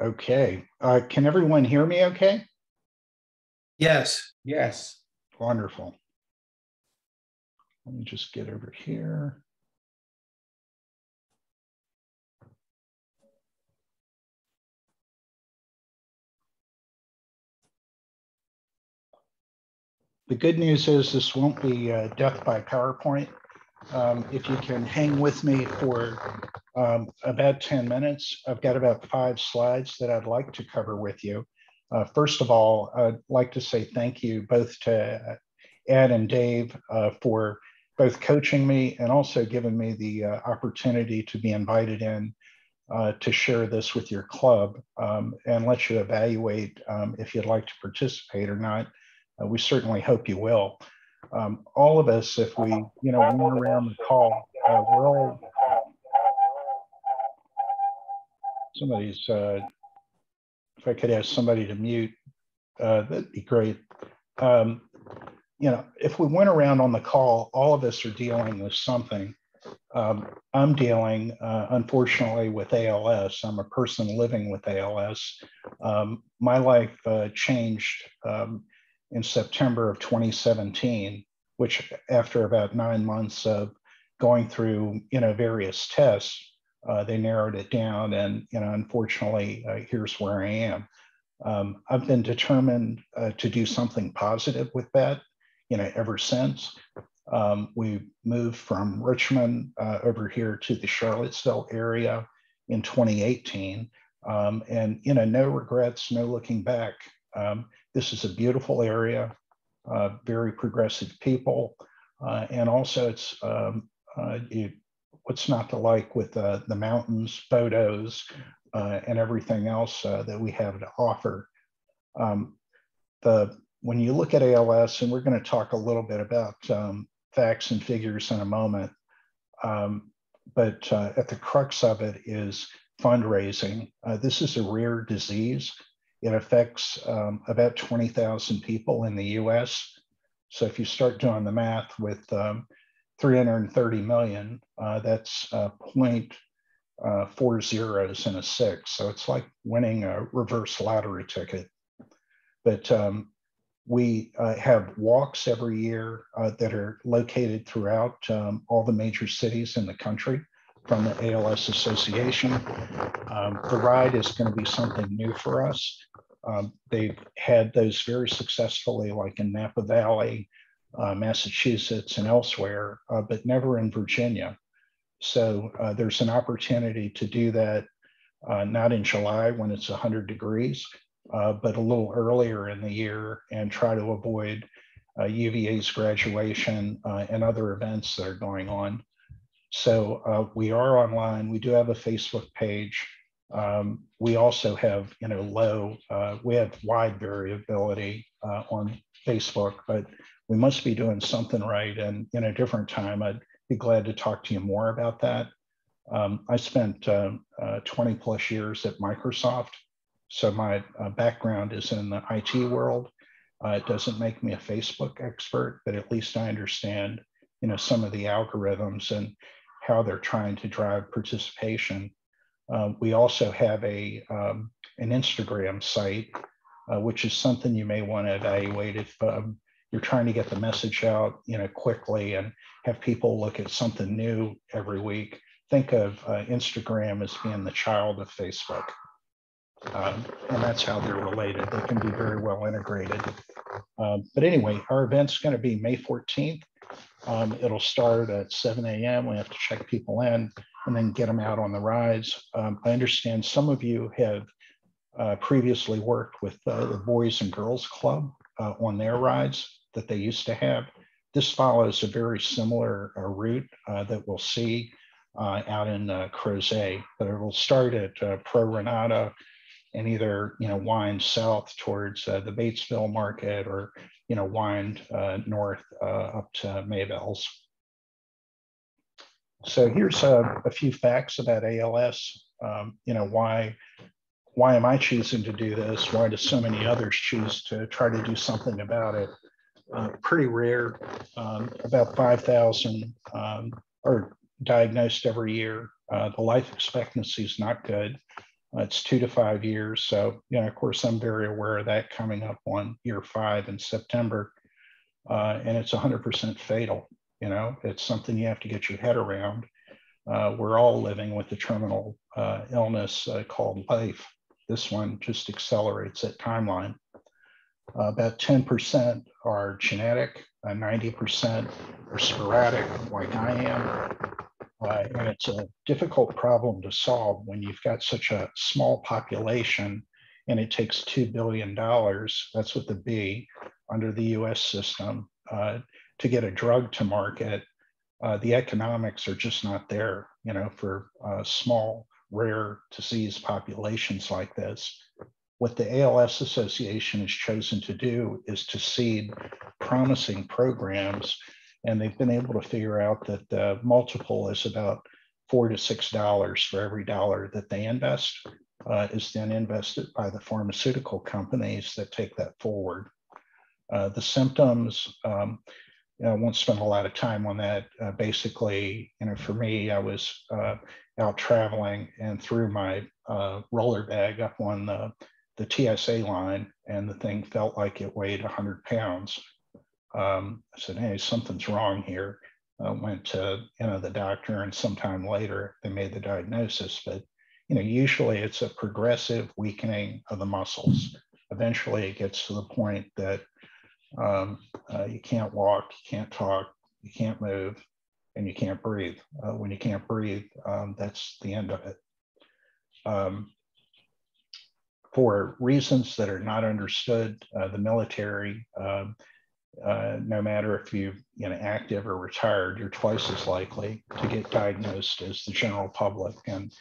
okay. Uh, can everyone hear me okay? Yes. Yes. Wonderful. Let me just get over here. The good news is this won't be uh, death by PowerPoint. Um, if you can hang with me for um, about 10 minutes, I've got about five slides that I'd like to cover with you. Uh, first of all, I'd like to say thank you both to Ed and Dave uh, for both coaching me and also giving me the uh, opportunity to be invited in uh, to share this with your club um, and let you evaluate um, if you'd like to participate or not. Uh, we certainly hope you will. Um, all of us, if we, you know, went around the call, uh, we're all, somebody's, uh, if I could ask somebody to mute, uh, that'd be great. Um, you know, if we went around on the call, all of us are dealing with something. Um, I'm dealing, uh, unfortunately, with ALS. I'm a person living with ALS. Um, my life uh, changed um, in September of 2017, which after about nine months of going through, you know, various tests, uh, they narrowed it down. And, you know, unfortunately, uh, here's where I am. Um, I've been determined uh, to do something positive with that, you know, ever since. Um, we moved from Richmond uh, over here to the Charlottesville area in 2018. Um, and, you know, no regrets, no looking back. Um, this is a beautiful area, uh, very progressive people, uh, and also it's um, uh, it, what's not to like with uh, the mountains, photos, uh, and everything else uh, that we have to offer. Um, the when you look at ALS, and we're going to talk a little bit about um, facts and figures in a moment, um, but at the crux of it is fundraising. this is a rare disease. It affects um, about 20,000 people in the US. So if you start doing the math with um, 330 million, uh, that's uh, point uh, four zeros and a six. So it's like winning a reverse lottery ticket. But um, we uh, have walks every year uh, that are located throughout um, all the major cities in the country from the ALS Association. Um, the ride is going to be something new for us. Um, they've had those very successfully, like in Napa Valley, uh, Massachusetts, and elsewhere, uh, but never in Virginia. So uh, there's an opportunity to do that uh, not in July when it's 100 degrees, uh, but a little earlier in the year and try to avoid UVA's uh, graduation and other events that are going on. So we are online. We do have a Facebook page. Um, we also have, you know, low, we have wide variability on Facebook, but we must be doing something right. And in a different time, I'd be glad to talk to you more about that. Um, I spent uh, uh 20 plus years at Microsoft. So my uh, background is in the IT world. Uh, it doesn't make me a Facebook expert, but at least I understand, you know, some of the algorithms and how they're trying to drive participation uh, we also have a um, an Instagram site, uh, which is something you may want to evaluate if um, you're trying to get the message out, you know, quickly and have people look at something new every week. Think of uh, Instagram as being the child of Facebook. Um, and that's how they're related. They can be very well integrated. Um, but anyway, our event's going to be May 14th. Um, it'll start at 7 a.m. We have to check people in and then get them out on the rides. Um, I understand some of you have uh, previously worked with uh, the Boys and Girls Club uh, on their rides that they used to have. This follows a very similar uh, route uh, that we'll see uh, out in Crozet, but it will start at Pro Re Nata and either you know wind south towards the Batesville market or you know wind north up to Maybell's. So here's a, a few facts about ALS. Um, you know, why, why am I choosing to do this? Why do so many others choose to try to do something about it? Uh, pretty rare, um, about 5,000 um, are diagnosed every year. Uh, the life expectancy is not good. Uh, it's two to five years. So, you know, of course, I'm very aware of that coming up on year five in September. Uh, and it's 100% fatal. You know, it's something you have to get your head around. Uh, we're all living with the terminal uh, illness called life. This one just accelerates that timeline. Uh, about 10% are genetic, 90% are sporadic, like I am. Uh, and it's a difficult problem to solve when you've got such a small population and it takes $2 billion, that's with the B, under the US system uh, to get a drug to market. Uh, the economics are just not there, you know, for uh, small, rare disease populations like this. What the ALS Association has chosen to do is to seed promising programs and they've been able to figure out that the multiple is about four to six dollars for every dollar that they invest uh, is then invested by the pharmaceutical companies that take that forward. Uh, the symptoms, um, you know, I won't spend a lot of time on that. Uh, basically, you know, for me, I was uh, out traveling and threw my uh, roller bag up on the, the TSA line, and the thing felt like it weighed 100 pounds. Um, I said, "Hey, something's wrong here." I went to you know the doctor, and sometime later they made the diagnosis. But you know, usually it's a progressive weakening of the muscles. Eventually, it gets to the point that um, uh, you can't walk, you can't talk, you can't move, and you can't breathe. Uh, when you can't breathe, um, that's the end of it. Um, for reasons that are not understood, uh, the military, um, uh, no matter if you you know active or retired, you're twice as likely to get diagnosed as the general public, and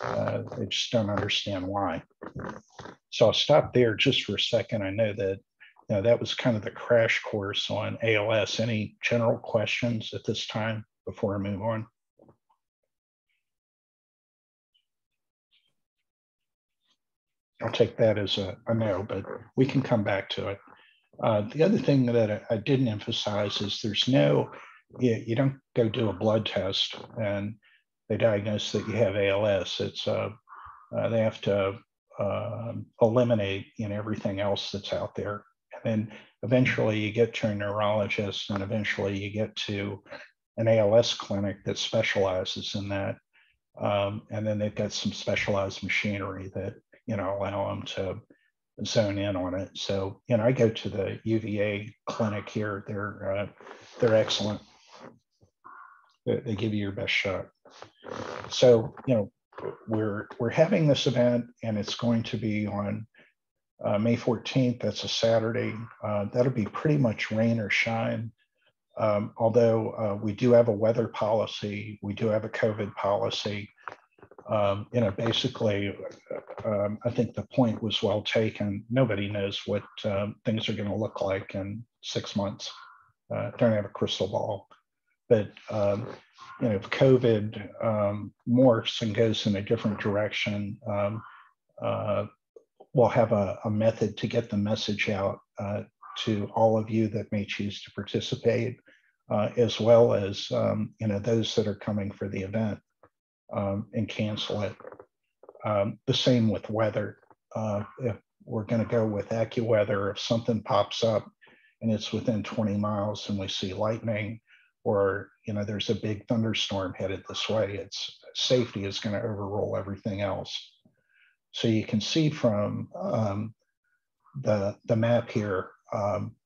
uh, they just don't understand why. So I'll stop there just for a second. I know that you know, that was kind of the crash course on ALS. Any general questions at this time before I move on? I'll take that as a, a no, but we can come back to it. Uh, the other thing that I, I, didn't emphasize is there's no, you, you, don't go do a blood test and they diagnose that you have ALS. It's uh, uh, they have to uh, eliminate you know everything else that's out there and then eventually you get to a neurologist and eventually you get to an ALS clinic that specializes in that. Um, and then they've got some specialized machinery that, you know, allow them to zone in on it. So, you know, I go to the UVA clinic here. They're, uh, they're excellent. They, give you your best shot. So, you know, we're, we're having this event and it's going to be on uh, May 14th, that's a Saturday. Uh, that'll be pretty much rain or shine. Um, although uh, we do have a weather policy, we do have a COVID policy. Um, you know, basically, um, I think the point was well taken. Nobody knows what um, things are going to look like in six months. Uh, don't have a crystal ball. But, um, you know, if COVID um, morphs and goes in a different direction, uh, we'll have a, a method to get the message out uh, to all of you that may choose to participate, uh, as well as um, you know those that are coming for the event um, and cancel it. Um, the same with weather. Uh, if we're going to go with AccuWeather, if something pops up and it's within 20 miles and we see lightning, or you know there's a big thunderstorm headed this way, it's safety is going to overrule everything else. So you can see from um, the, the map here, um,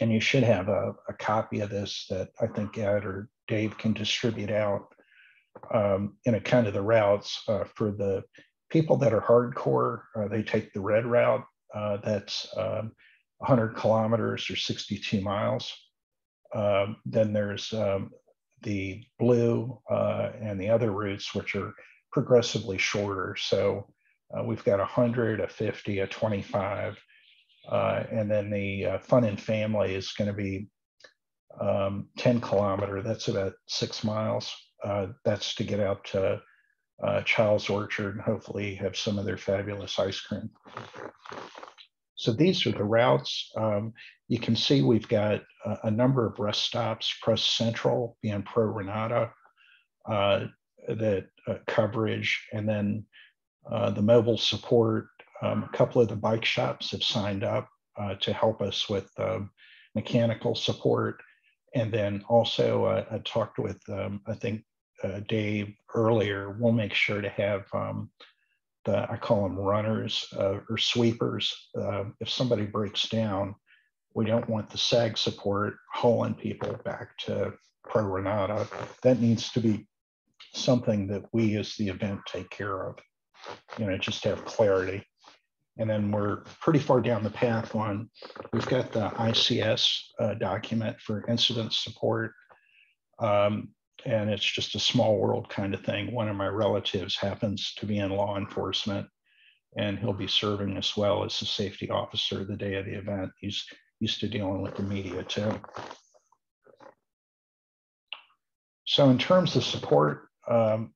and you should have a, a, copy of this that I think Ed or Dave can distribute out um, in a kind of the routes uh, for the people that are hardcore, uh, they take the red route. Uh, that's 100 um, kilometers or 62 miles. Um, then there's um, the blue uh, and the other routes, which are progressively shorter. So uh, we've got a 100, a 50, a 25. Uh, and then the fun and family is going to be um, 10 kilometer. That's about six miles. Uh, that's to get out to uh, Chiles Orchard and hopefully have some of their fabulous ice cream. So these are the routes. Um, you can see we've got a, a, number of rest stops, Press Central being Pro Re Nata, uh, that coverage, and then uh, the mobile support. Um, a couple of the bike shops have signed up uh, to help us with um, mechanical support. And then also, uh, I talked with, um, I think, uh, Dave earlier. We'll make sure to have um, the, I call them runners uh, or sweepers. if somebody breaks down, we don't want the SAG support hauling people back to Pro Re Nata. That needs to be something that we as the event take care of, you know, just have clarity. And then we're pretty far down the path on, we've got the ICS uh, document for incident support. Um, and it's just a small world kind of thing. One of my relatives happens to be in law enforcement and he'll be serving as well as the safety officer the day of the event. He's used to dealing with the media too. So in terms of support, um,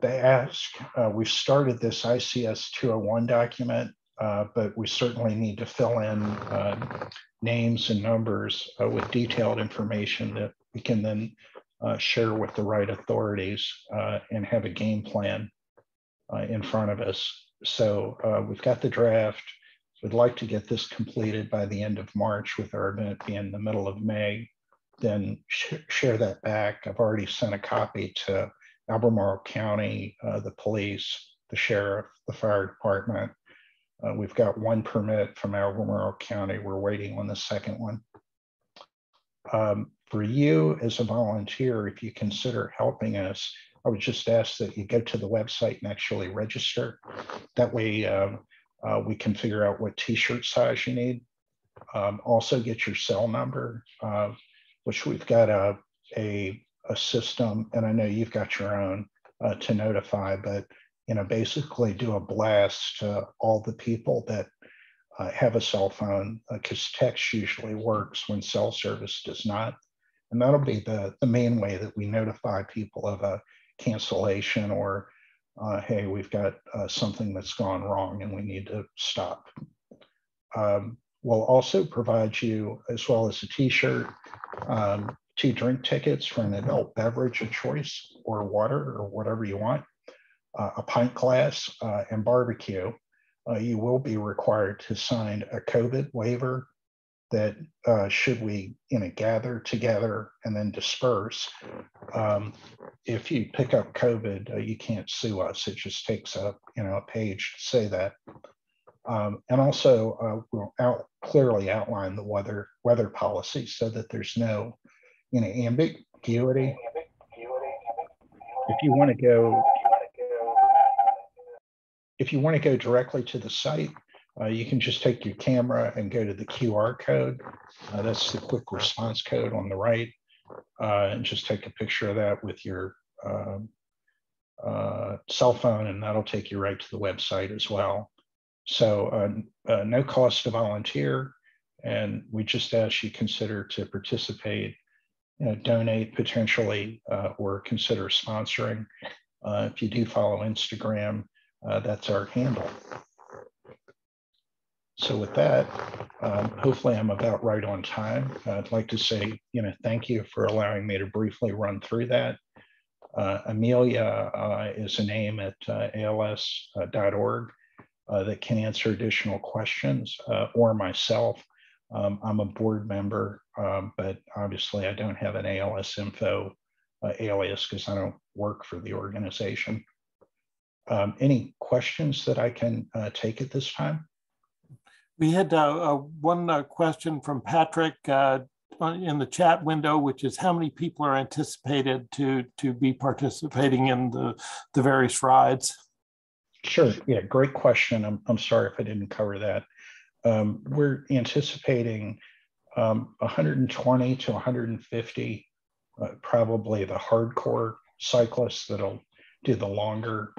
they ask, uh, we've started this ICS 201 document, uh, but we certainly need to fill in uh, names and numbers uh, with detailed information that we can then uh, share with the right authorities uh, and have a game plan in front of us. So we've got the draft. We'd like to get this completed by the end of March with our event being the middle of May. Then sh share that back. I've already sent a copy to Albemarle County, uh, the police, the sheriff, the fire department. Uh, we've got one permit from Albemarle County. We're waiting on the second one. Um, for you as a volunteer, if you consider helping us, I would just ask that you go to the website and actually register. That way um, uh, we can figure out what t-shirt size you need. Um, also get your cell number, uh, which we've got a, a a system, and I know you've got your own uh, to notify, but you know, basically do a blast to all the people that uh, have a cell phone, because uh, text usually works when cell service does not. And that'll be the, the main way that we notify people of a cancellation or, uh, hey, we've got uh, something that's gone wrong and we need to stop. Um, we'll also provide you, as well as a t-shirt, um, two drink tickets for an adult beverage of choice or water or whatever you want, uh, a pint glass uh, and barbecue. Uh, you will be required to sign a COVID waiver that uh, should we you know gather together and then disperse um, if you pick up covid uh, you can't sue us it just takes a you know a page to say that um, and also uh, we'll out, clearly outline the weather weather policy so that there's no you know, ambiguity. If you want to go, if you want to go directly to the site, uh, you can just take your camera and go to the QR code. Uh, that's the quick response code on the right. Uh, and just take a picture of that with your um, uh, cell phone, and that'll take you right to the website as well. So uh, uh, no cost to volunteer. And we just ask you consider to participate you know, donate potentially uh, or consider sponsoring. Uh, if you do follow Instagram, uh, that's our handle. So with that, um, hopefully I'm about right on time. I'd like to say, you know, thank you for allowing me to briefly run through that. Uh, Amelia uh, is a name at uh, als.org that can answer additional questions or myself. Um, I'm a board member, um, but obviously I don't have an ALS info uh, alias because I don't work for the organization. Um, any questions that I can uh, take at this time? We had uh, uh one uh, question from Patrick uh, in the chat window, which is how many people are anticipated to, to be participating in the, the various rides? Sure, yeah, great question. I'm, I'm sorry if I didn't cover that um, we're anticipating um, 120 to 150, uh, probably the hardcore cyclists that'll do the longer.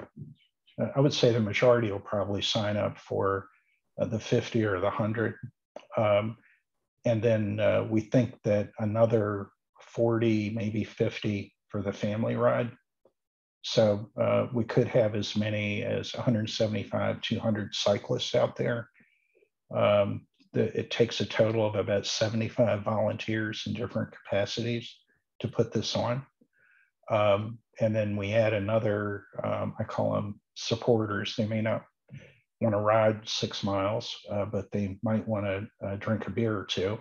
Uh, I would say the majority will probably sign up for uh, the 50 or the 100. Um, and then uh, we think that another 40, maybe 50 for the family ride. So uh, we could have as many as 175, 200 cyclists out there. Um, the, it takes a total of about 75 volunteers in different capacities to put this on. Um, and then we add another, um, I call them supporters. They may not want to ride six miles, uh, but they might want to uh, drink a beer or two.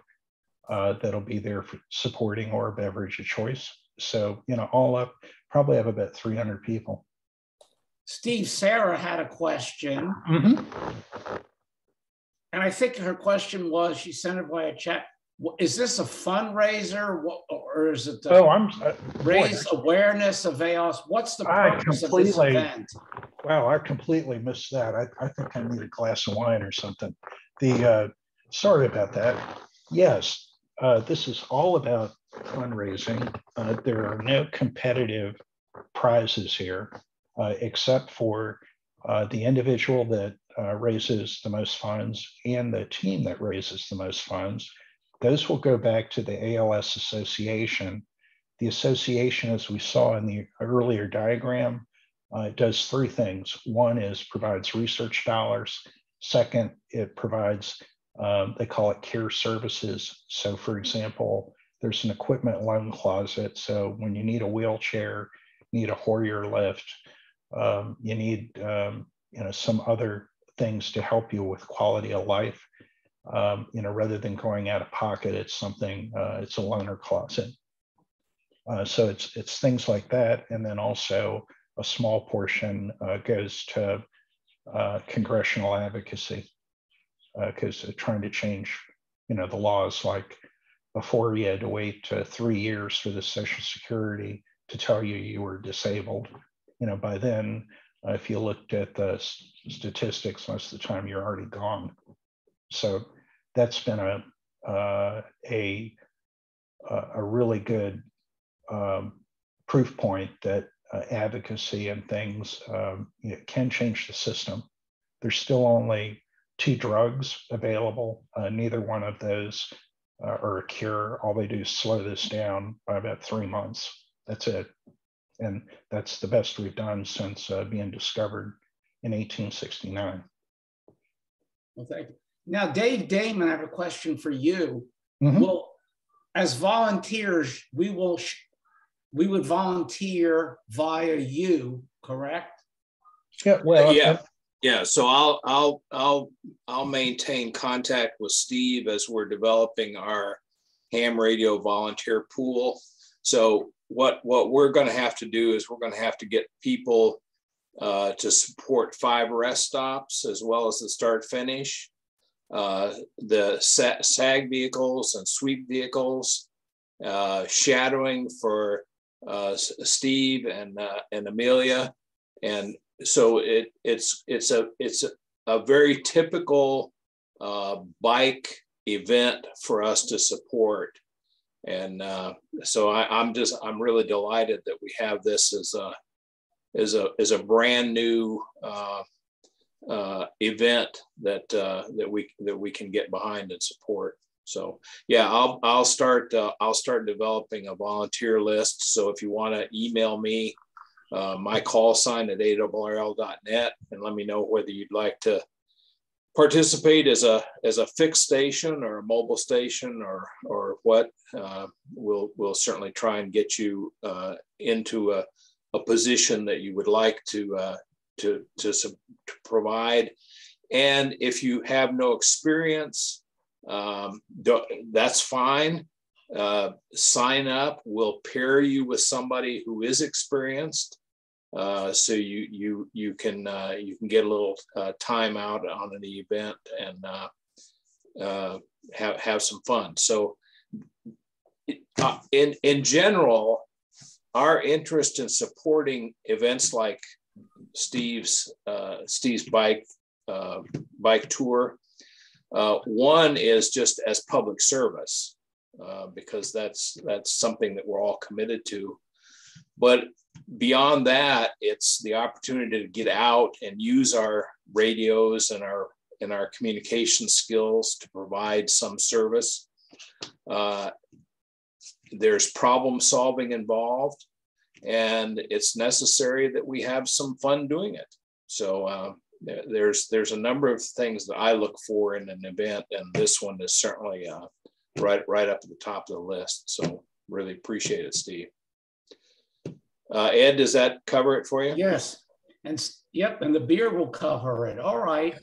Uh, that'll be there for supporting or beverage of choice. So, you know, all up, probably have about 300 people. Steve, Sarah had a question. Mm-hmm. And I think her question was, she sent it via chat. Is this a fundraiser or is it to Oh, I'm, uh, raise boy, awareness of ALS? What's the purpose of this event? wow, I completely missed that. I, I think I need a glass of wine or something. The, uh, sorry about that. Yes, uh, this is all about fundraising. Uh, there are no competitive prizes here, uh, except for uh, the individual that uh, raises the most funds and the team that raises the most funds. Those will go back to the ALS Association. The association, as we saw in the earlier diagram, uh, does three things. One is provides research dollars. Second, it provides, um, they call it care services. So for example, there's an equipment loan closet. So when you need a wheelchair, need a Hoyer lift, um, you need um, you know some other things to help you with quality of life. Um, you know, rather than going out of pocket, it's something. Uh, it's a loaner closet. Uh, so it's it's things like that, and then also a small portion uh, goes to uh, congressional advocacy because they're trying to change, you know, the laws. Like before, you had to wait three years for the Social Security to tell you you were disabled. You know, by then, uh, if you looked at the statistics, most of the time you're already gone. So that's been a uh, a a really good um, proof point that uh, advocacy and things um, you know, can change the system. There's still only two drugs available. Uh, neither one of those uh, are a cure. All they do is slow this down by about three months. That's it. And that's the best we've done since uh, being discovered in 1869. Well, thank you. Now, Dave Damon, I have a question for you. Mhm. Well, as volunteers, we will we would volunteer via you, correct? Yeah, well, yeah. uh, Yeah, so I'll I'll I'll I'll maintain contact with Steve as we're developing our ham radio volunteer pool. So what what we're going to have to do is we're going to have to get people uh, to support five rest stops as well as the start finish, uh, the SAG vehicles and sweep vehicles, uh, shadowing for uh, Steve and uh, and Amelia, and so it it's it's a it's a, a very typical uh, bike event for us to support and uh, so I, i'm just i'm really delighted that we have this as a as a as a brand new uh, uh, event that uh, that we that we can get behind and support. So yeah i'll i'll start uh, i'll start developing a volunteer list. So if you want to email me uh, my call sign at arrl.net and let me know whether you'd like to participate as a as a fixed station or a mobile station or or what uh, we'll we'll certainly try and get you uh, into a, a position that you would like to uh, to, to to provide. And if you have no experience um, that's fine. Uh, sign up. We'll pair you with somebody who is experienced uh, so you you you can uh, you can get a little uh, time out on an event and uh, uh, have have some fun. So uh, in in general, our interest in supporting events like Steve's Steve's bike bike tour, one is just as public service because that's that's something that we're all committed to. But beyond that, it's the opportunity to get out and use our radios and our and our communication skills to provide some service. Uh, there's problem solving involved, and it's necessary that we have some fun doing it. So uh, there's there's a number of things that I look for in an event, and this one is certainly uh, right right up at the top of the list. So really appreciate it, Steve. Uh, Ed, does that cover it for you? Yes, and, yep, and the beer will cover it. All right.